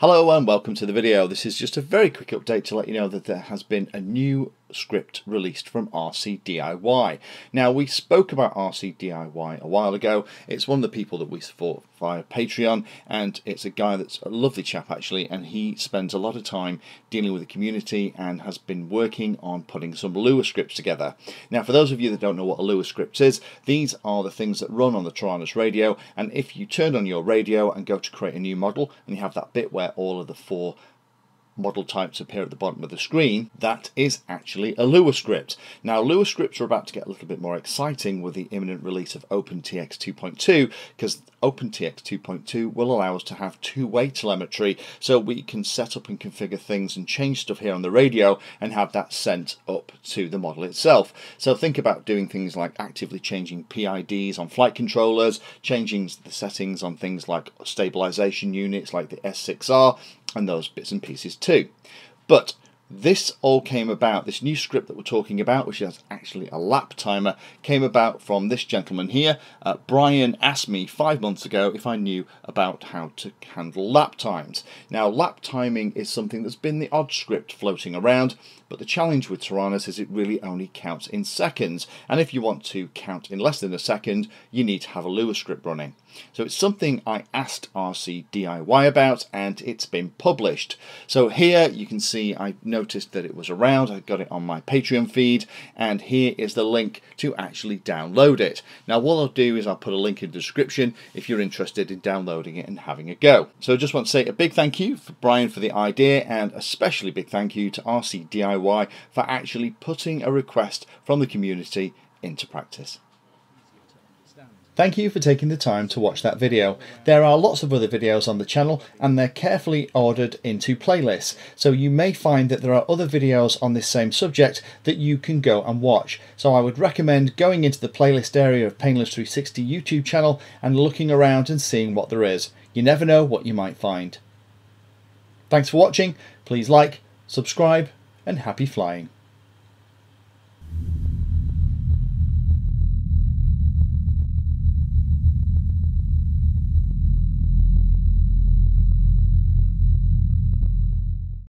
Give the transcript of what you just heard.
Hello and welcome to the video. This is just a very quick update to let you know that there has been a new script released from RC DIY. Now we spoke about RC DIY a while ago. It's one of the people that we support via Patreon and it's a guy that's a lovely chap actually and he spends a lot of time dealing with the community and has been working on putting some Lua scripts together. Now for those of you that don't know what a Lua script is, these are the things that run on the Taranis radio and if you turn on your radio and go to create a new model and you have that bit where all of the four model types appear at the bottom of the screen, that is actually a Lua script. Now Lua scripts are about to get a little bit more exciting with the imminent release of OpenTX 2.2 because OpenTX 2.2 will allow us to have two-way telemetry so we can set up and configure things and change stuff here on the radio and have that sent up to the model itself. So think about doing things like actively changing PIDs on flight controllers, changing the settings on things like stabilization units like the S6R and those bits and pieces too. But this all came about, this new script that we're talking about, which is actually a lap timer, came about from this gentleman here. Uh, Brian asked me five months ago if I knew about how to handle lap times. Now, lap timing is something that's been the odd script floating around, but the challenge with Taranis is it really only counts in seconds. And if you want to count in less than a second, you need to have a Lua script running. So it's something I asked RC DIY about and it's been published. So here you can see I noticed that it was around, I got it on my Patreon feed and here is the link to actually download it. Now what I'll do is I'll put a link in the description if you're interested in downloading it and having a go. So I just want to say a big thank you for Brian for the idea and especially big thank you to RC DIY for actually putting a request from the community into practice. Thank you for taking the time to watch that video. There are lots of other videos on the channel and they're carefully ordered into playlists, so you may find that there are other videos on this same subject that you can go and watch. So I would recommend going into the playlist area of Painless 360 YouTube channel and looking around and seeing what there is. You never know what you might find. Thanks for watching, please like, subscribe and happy flying.